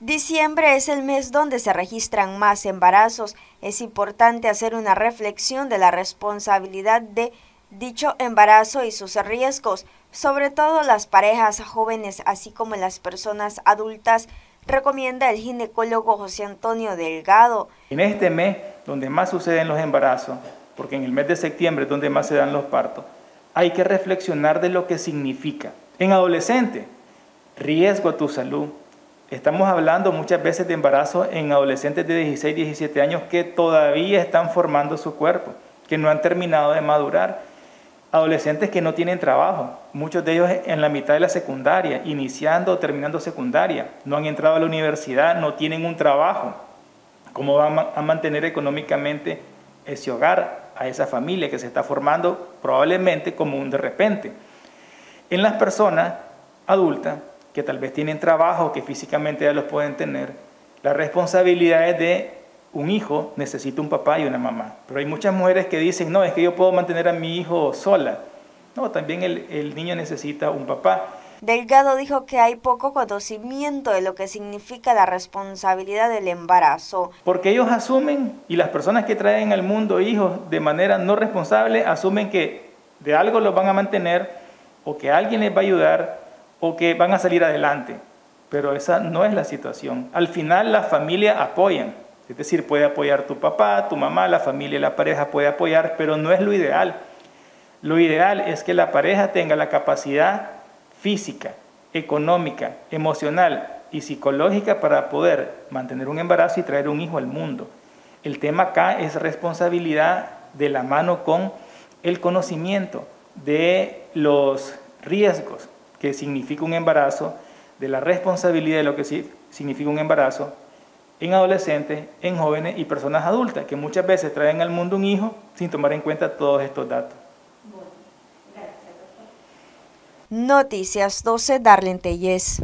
Diciembre es el mes donde se registran más embarazos. Es importante hacer una reflexión de la responsabilidad de dicho embarazo y sus riesgos, sobre todo las parejas jóvenes, así como las personas adultas, recomienda el ginecólogo José Antonio Delgado. En este mes, donde más suceden los embarazos, porque en el mes de septiembre es donde más se dan los partos, hay que reflexionar de lo que significa. En adolescente, riesgo a tu salud, Estamos hablando muchas veces de embarazo en adolescentes de 16, 17 años que todavía están formando su cuerpo, que no han terminado de madurar. Adolescentes que no tienen trabajo, muchos de ellos en la mitad de la secundaria, iniciando o terminando secundaria, no han entrado a la universidad, no tienen un trabajo. ¿Cómo van a mantener económicamente ese hogar, a esa familia que se está formando probablemente como un de repente? En las personas adultas, que tal vez tienen trabajo, que físicamente ya los pueden tener, la responsabilidad es de un hijo necesita un papá y una mamá. Pero hay muchas mujeres que dicen, no, es que yo puedo mantener a mi hijo sola. No, también el, el niño necesita un papá. Delgado dijo que hay poco conocimiento de lo que significa la responsabilidad del embarazo. Porque ellos asumen, y las personas que traen al mundo hijos de manera no responsable, asumen que de algo los van a mantener o que alguien les va a ayudar o que van a salir adelante. Pero esa no es la situación. Al final la familia apoyan. Es decir, puede apoyar tu papá, tu mamá, la familia, la pareja puede apoyar, pero no es lo ideal. Lo ideal es que la pareja tenga la capacidad física, económica, emocional y psicológica para poder mantener un embarazo y traer un hijo al mundo. El tema acá es responsabilidad de la mano con el conocimiento de los riesgos, que significa un embarazo, de la responsabilidad de lo que significa un embarazo en adolescentes, en jóvenes y personas adultas, que muchas veces traen al mundo un hijo sin tomar en cuenta todos estos datos. Noticias 12, Darlene Telles.